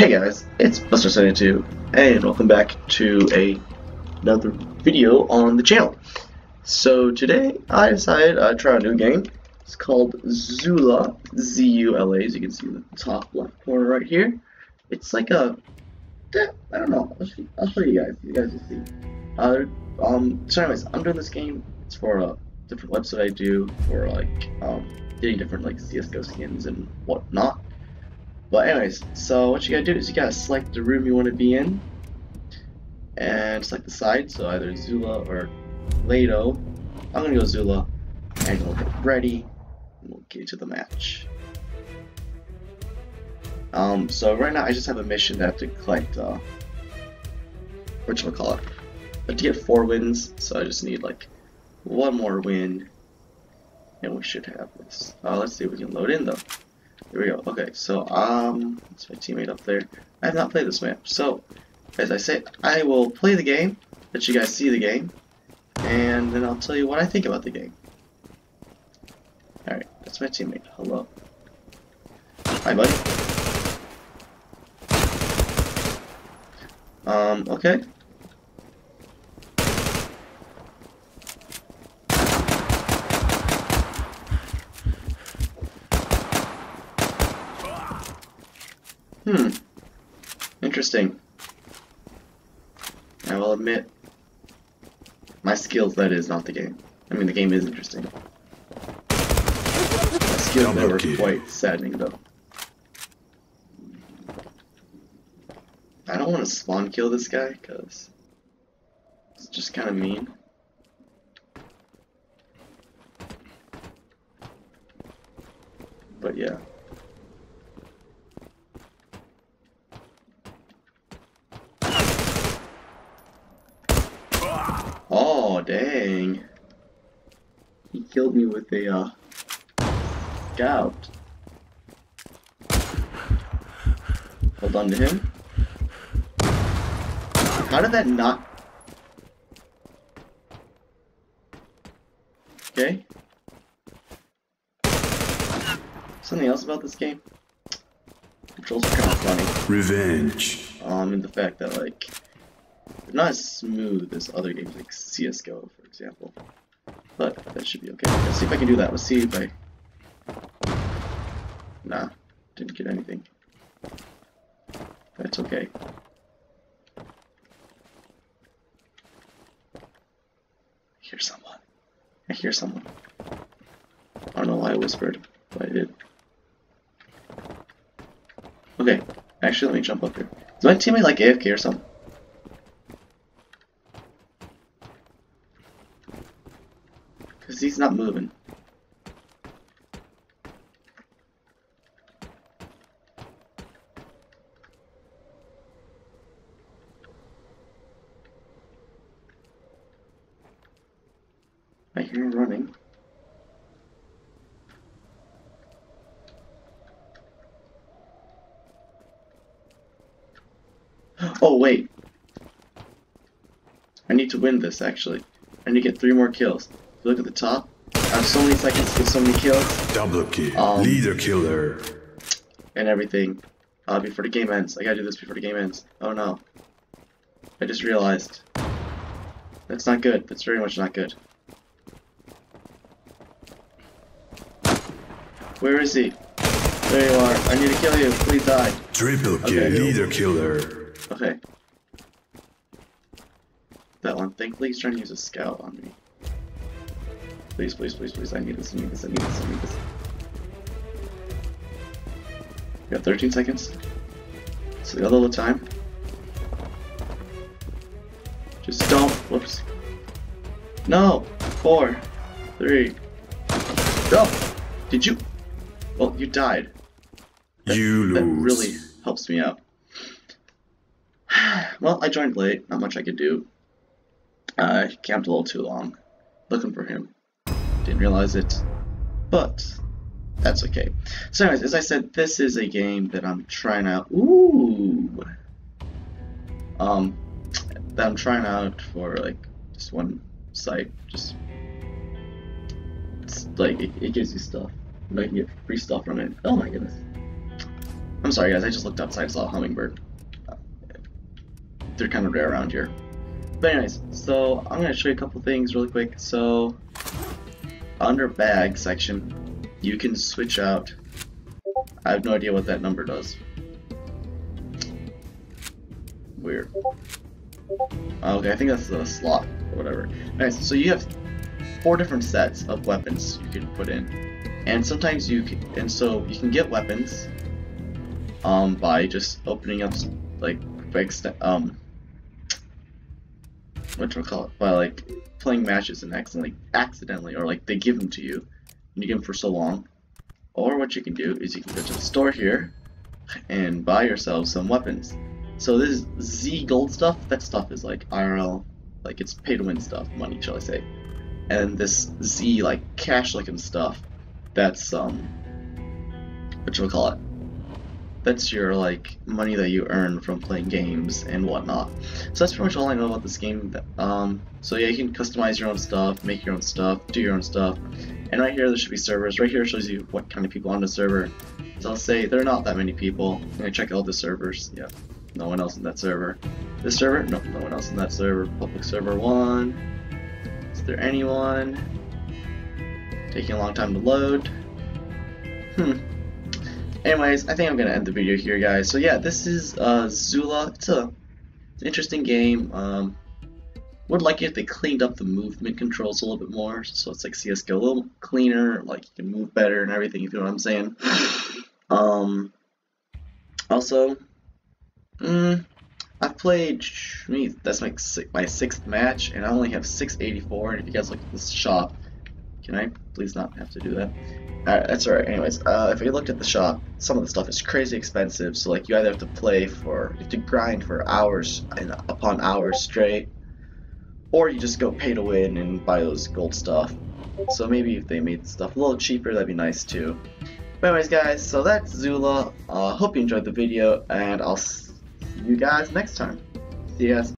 Hey guys, it's Buster72, and welcome back to a, another video on the channel. So today, I decided I'd try a new game. It's called Zula, Z-U-L-A, as you can see in the top left corner right here. It's like a, I don't know, I'll show, I'll show you guys, you guys will see. Uh, um, so anyways, I'm doing this game, it's for a different website I do, for like, um, getting different like CSGO skins and whatnot. But anyways, so what you gotta do is you gotta select the room you want to be in, and select the side, so either Zula or Gladio. I'm gonna go Zula, and we'll get ready, and we'll get to the match. Um, so right now I just have a mission that I have to collect, uh, call it? But to get four wins, so I just need like one more win, and we should have this. Uh, let's see if we can load in though. Here we go. Okay, so um, it's my teammate up there. I have not played this map, so as I say, I will play the game, let you guys see the game, and then I'll tell you what I think about the game. Alright, that's my teammate. Hello. Hi, buddy. Um, okay. Hmm. Interesting. I will admit, my skills, that is, not the game. I mean, the game is interesting. My skills were quite saddening, though. I don't want to spawn kill this guy, because it's just kind of mean. But yeah. Oh, dang. He killed me with a, uh, scout. Hold on to him. How did that not... Okay. Something else about this game? Controls are kind of funny. Revenge. Um, and the fact that, like, they're not as smooth as other games like CSGO, for example. But that should be okay. Let's see if I can do that. Let's see if I... Nah, didn't get anything. That's okay. I hear someone. I hear someone. I don't know why I whispered, but I did. Okay, actually let me jump up here. Does my teammate like AFK or something? He's not moving. I hear him running. Oh, wait. I need to win this, actually. I need to get three more kills look at the top, I have so many seconds to get so many kills. Double kill, um, leader killer. And everything. Uh, before the game ends. I gotta do this before the game ends. Oh no. I just realized. That's not good. That's very much not good. Where is he? There you are. I need to kill you. Please die. Triple kill, okay. leader killer. Okay. That one. Thankfully he's trying to use a scout on me. Please, please, please, please. I need this, I need this, I need this, I need this. You got 13 seconds. So the other time. Just don't. Whoops. No! Four. Three. No! Did you? Well, you died. That, you lose. That really helps me out. well, I joined late. Not much I could do. I camped a little too long. Looking for him. Didn't realize it, but that's okay. So anyways, as I said, this is a game that I'm trying out. Ooh! Um, that I'm trying out for like just one site. Just it's like it, it gives you stuff. You can get free stuff from it. Oh my goodness. I'm sorry guys, I just looked outside, saw a hummingbird. They're kind of rare around here. But anyways, so I'm gonna show you a couple things really quick. So under bag section, you can switch out. I have no idea what that number does. Weird. Okay, I think that's the slot or whatever. Nice. So you have four different sets of weapons you can put in, and sometimes you can, and so you can get weapons um by just opening up like by um what do call it by like playing matches and accidentally accidentally or like they give them to you and you give them for so long. Or what you can do is you can go to the store here and buy yourself some weapons. So this Z gold stuff, that stuff is like IRL, like it's pay to win stuff, money shall I say. And this Z like cash looking stuff, that's um what you call it? That's your like money that you earn from playing games and whatnot. So that's pretty much all I know about this game. Um, so yeah, you can customize your own stuff, make your own stuff, do your own stuff. And right here there should be servers. Right here shows you what kind of people on the server. So I'll say there are not that many people. I'm gonna check all the servers. Yeah, no one else in that server. This server? No, no one else in that server. Public server one. Is there anyone? Taking a long time to load. Hmm. Anyways, I think I'm gonna end the video here, guys. So yeah, this is uh, Zula. It's a it's an interesting game. Um, would like it if they cleaned up the movement controls a little bit more, so it's like CS:GO, a little cleaner, like you can move better and everything. If you know what I'm saying. Um, also, mm, I've played. Me, that's my my sixth match, and I only have 684. And if you guys look at this shop, can I please not have to do that? Alright, that's alright. Anyways, uh, if you looked at the shop, some of the stuff is crazy expensive. So like, you either have to play for, you have to grind for hours and upon hours straight, or you just go pay to win and buy those gold stuff. So maybe if they made stuff a little cheaper, that'd be nice too. But anyways, guys, so that's Zula. Uh, hope you enjoyed the video, and I'll see you guys next time. See you guys.